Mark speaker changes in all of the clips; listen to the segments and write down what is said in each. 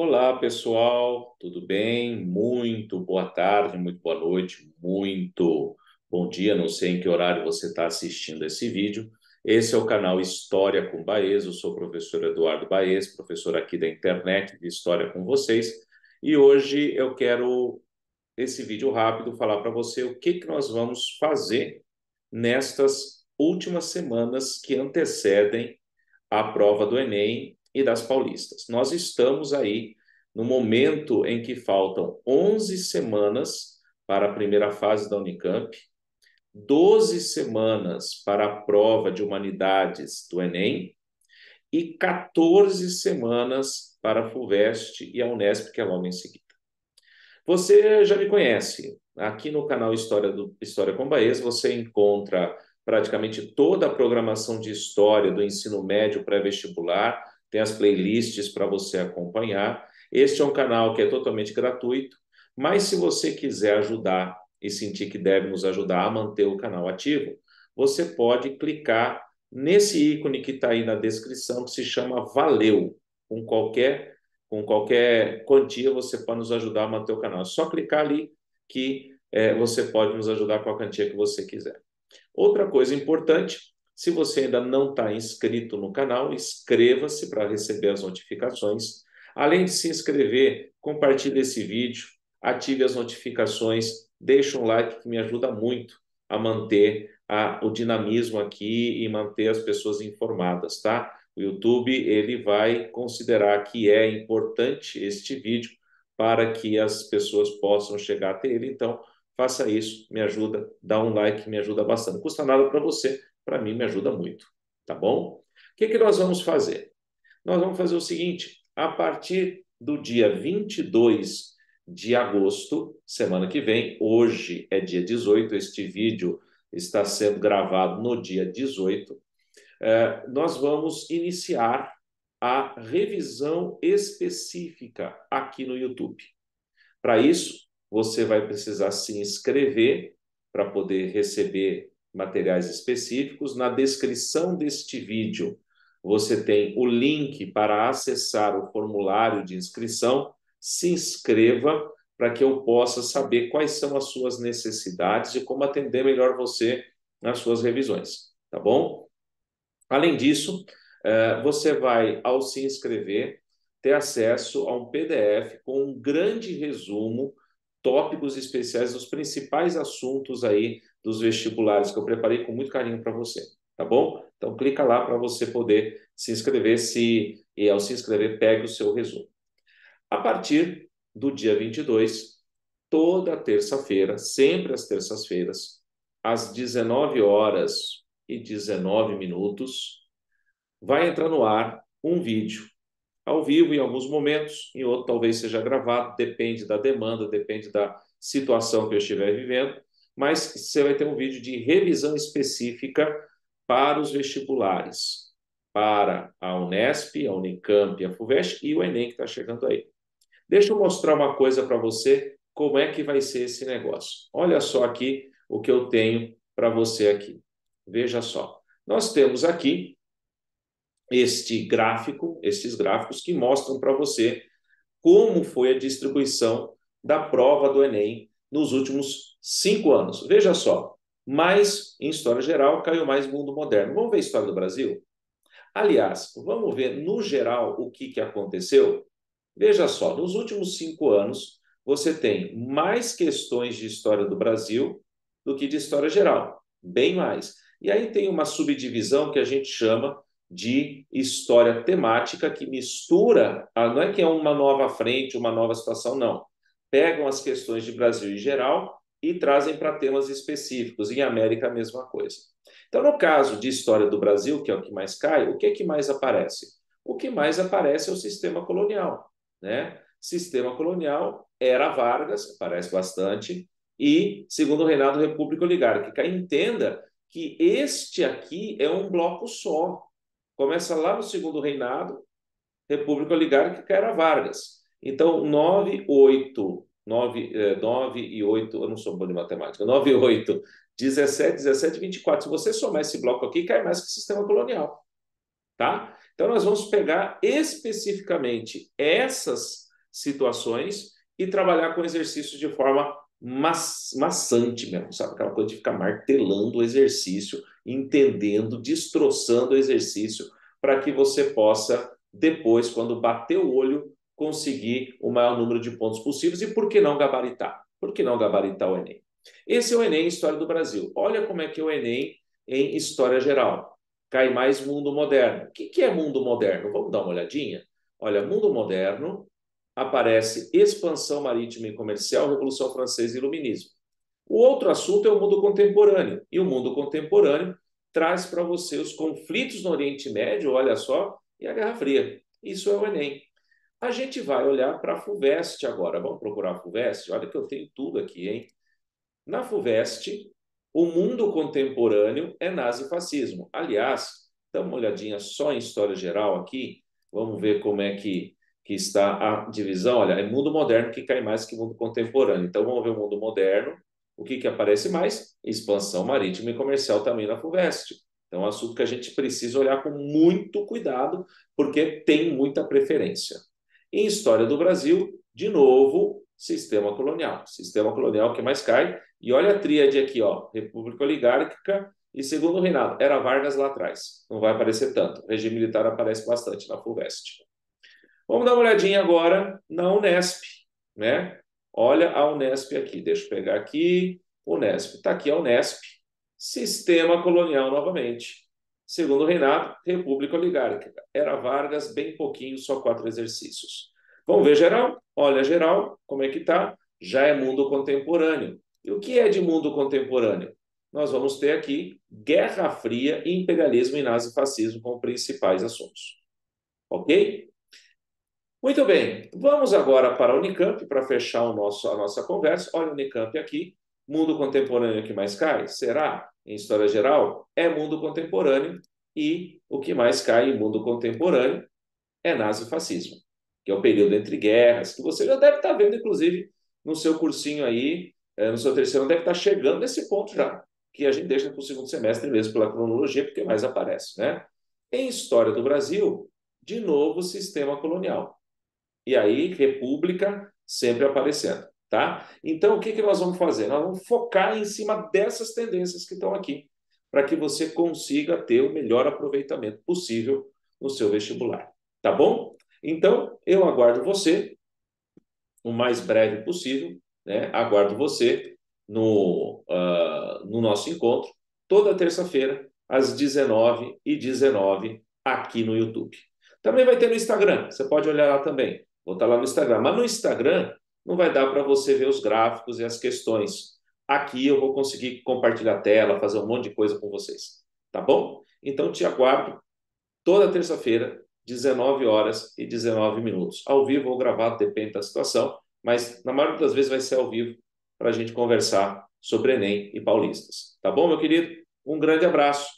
Speaker 1: Olá, pessoal, tudo bem? Muito boa tarde, muito boa noite, muito bom dia. Não sei em que horário você está assistindo esse vídeo. Esse é o canal História com Baez. Eu sou o professor Eduardo Baez, professor aqui da internet de História com vocês. E hoje eu quero, esse vídeo rápido, falar para você o que, que nós vamos fazer nestas últimas semanas que antecedem a prova do Enem e das paulistas. Nós estamos aí no momento em que faltam 11 semanas para a primeira fase da Unicamp, 12 semanas para a prova de humanidades do Enem e 14 semanas para a FUVEST e a Unesp, que é logo em seguida. Você já me conhece. Aqui no canal História, do, História com Baez, você encontra praticamente toda a programação de história do ensino médio pré-vestibular, tem as playlists para você acompanhar. Este é um canal que é totalmente gratuito, mas se você quiser ajudar e sentir que deve nos ajudar a manter o canal ativo, você pode clicar nesse ícone que está aí na descrição, que se chama Valeu. Com qualquer, com qualquer quantia, você pode nos ajudar a manter o canal. É só clicar ali que é, você pode nos ajudar com a quantia que você quiser. Outra coisa importante se você ainda não está inscrito no canal, inscreva-se para receber as notificações. Além de se inscrever, compartilhe esse vídeo, ative as notificações, deixe um like que me ajuda muito a manter a, o dinamismo aqui e manter as pessoas informadas, tá? O YouTube ele vai considerar que é importante este vídeo para que as pessoas possam chegar até ele. Então, faça isso, me ajuda, dá um like, me ajuda bastante. Não custa nada para você, para mim me ajuda muito, tá bom? O que, que nós vamos fazer? Nós vamos fazer o seguinte: a partir do dia 22 de agosto, semana que vem, hoje é dia 18, este vídeo está sendo gravado no dia 18, é, nós vamos iniciar a revisão específica aqui no YouTube. Para isso, você vai precisar se inscrever para poder receber materiais específicos. Na descrição deste vídeo, você tem o link para acessar o formulário de inscrição. Se inscreva para que eu possa saber quais são as suas necessidades e como atender melhor você nas suas revisões, tá bom? Além disso, eh, você vai, ao se inscrever, ter acesso a um PDF com um grande resumo, tópicos especiais dos principais assuntos aí dos vestibulares que eu preparei com muito carinho para você, tá bom? Então clica lá para você poder se inscrever se e ao se inscrever pegue o seu resumo. A partir do dia 22, toda terça-feira, sempre às terças-feiras, às 19 horas e 19 minutos, vai entrar no ar um vídeo ao vivo em alguns momentos, em outro talvez seja gravado, depende da demanda, depende da situação que eu estiver vivendo mas você vai ter um vídeo de revisão específica para os vestibulares, para a Unesp, a Unicamp, a FUVEST e o Enem que está chegando aí. Deixa eu mostrar uma coisa para você, como é que vai ser esse negócio. Olha só aqui o que eu tenho para você aqui. Veja só. Nós temos aqui este gráfico, estes gráficos que mostram para você como foi a distribuição da prova do Enem nos últimos cinco anos. Veja só, mais em história geral caiu mais mundo moderno. Vamos ver a história do Brasil? Aliás, vamos ver no geral o que, que aconteceu? Veja só, nos últimos cinco anos, você tem mais questões de história do Brasil do que de história geral, bem mais. E aí tem uma subdivisão que a gente chama de história temática, que mistura, não é que é uma nova frente, uma nova situação, não pegam as questões de Brasil em geral e trazem para temas específicos. Em América, a mesma coisa. Então, no caso de história do Brasil, que é o que mais cai, o que é que mais aparece? O que mais aparece é o sistema colonial. Né? Sistema colonial era Vargas, aparece bastante, e segundo o reinado República Oligárquica. Entenda que este aqui é um bloco só. Começa lá no segundo reinado, República Oligárquica era Vargas. Então, 9, 8, 9, 9 e 8, eu não sou bom de matemática, 9 e 8, 17, 17, 24. Se você somar esse bloco aqui, cai mais que o sistema colonial. Tá? Então, nós vamos pegar especificamente essas situações e trabalhar com exercícios de forma maçante mesmo, sabe? Aquela coisa de ficar martelando o exercício, entendendo, destroçando o exercício, para que você possa, depois, quando bater o olho, conseguir o maior número de pontos possíveis e por que não gabaritar? Por que não gabaritar o Enem? Esse é o Enem História do Brasil. Olha como é que é o Enem em História Geral. Cai mais mundo moderno. O que é mundo moderno? Vamos dar uma olhadinha? Olha, mundo moderno aparece expansão marítima e comercial, Revolução Francesa e Iluminismo. O outro assunto é o mundo contemporâneo. E o mundo contemporâneo traz para você os conflitos no Oriente Médio, olha só, e a Guerra Fria. Isso é o Enem. A gente vai olhar para a FUVEST agora. Vamos procurar a FUVEST? Olha que eu tenho tudo aqui, hein? Na FUVEST, o mundo contemporâneo é nazifascismo. Aliás, dá uma olhadinha só em história geral aqui. Vamos ver como é que, que está a divisão. Olha, é mundo moderno que cai mais que mundo contemporâneo. Então, vamos ver o mundo moderno. O que, que aparece mais? Expansão marítima e comercial também na FUVEST. Então, é um assunto que a gente precisa olhar com muito cuidado, porque tem muita preferência. Em história do Brasil, de novo, sistema colonial. Sistema colonial que mais cai. E olha a tríade aqui, ó, República Oligárquica e segundo reinado. Era Vargas lá atrás. Não vai aparecer tanto. O regime militar aparece bastante na FUVEST. Vamos dar uma olhadinha agora na Unesp, né? Olha a Unesp aqui. Deixa eu pegar aqui. Unesp. Está aqui a Unesp. Sistema colonial novamente. Segundo reinado, República Oligárquica. Era Vargas, bem pouquinho, só quatro exercícios. Vamos ver geral? Olha, geral, como é que está? Já é mundo contemporâneo. E o que é de mundo contemporâneo? Nós vamos ter aqui Guerra Fria, imperialismo e nazifascismo como principais assuntos. Ok? Muito bem, vamos agora para a Unicamp para fechar o nosso, a nossa conversa. Olha a Unicamp aqui. Mundo contemporâneo que mais cai? Será? em história geral, é mundo contemporâneo e o que mais cai em mundo contemporâneo é nazifascismo, que é o período entre guerras, que você já deve estar vendo, inclusive, no seu cursinho aí, é, no seu terceiro, deve estar chegando nesse ponto já, que a gente deixa para o segundo semestre mesmo pela cronologia, porque mais aparece, né? Em história do Brasil, de novo, sistema colonial. E aí, república sempre aparecendo. Tá? Então, o que, que nós vamos fazer? Nós vamos focar em cima dessas tendências que estão aqui, para que você consiga ter o melhor aproveitamento possível no seu vestibular. Tá bom? Então, eu aguardo você o mais breve possível, né? aguardo você no, uh, no nosso encontro, toda terça-feira, às 19h19, aqui no YouTube. Também vai ter no Instagram, você pode olhar lá também. Vou estar lá no Instagram. Mas no Instagram, não vai dar para você ver os gráficos e as questões. Aqui eu vou conseguir compartilhar a tela, fazer um monte de coisa com vocês. Tá bom? Então te aguardo toda terça-feira, 19 horas e 19 minutos. Ao vivo ou gravado, depende da situação, mas na maioria das vezes vai ser ao vivo para a gente conversar sobre Enem e paulistas. Tá bom, meu querido? Um grande abraço.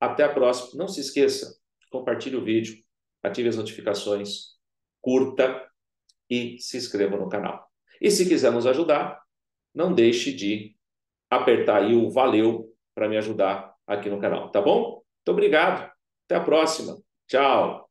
Speaker 1: Até a próxima. Não se esqueça, compartilhe o vídeo, ative as notificações, curta e se inscreva no canal. E se quiser nos ajudar, não deixe de apertar aí o valeu para me ajudar aqui no canal, tá bom? Muito obrigado. Até a próxima. Tchau.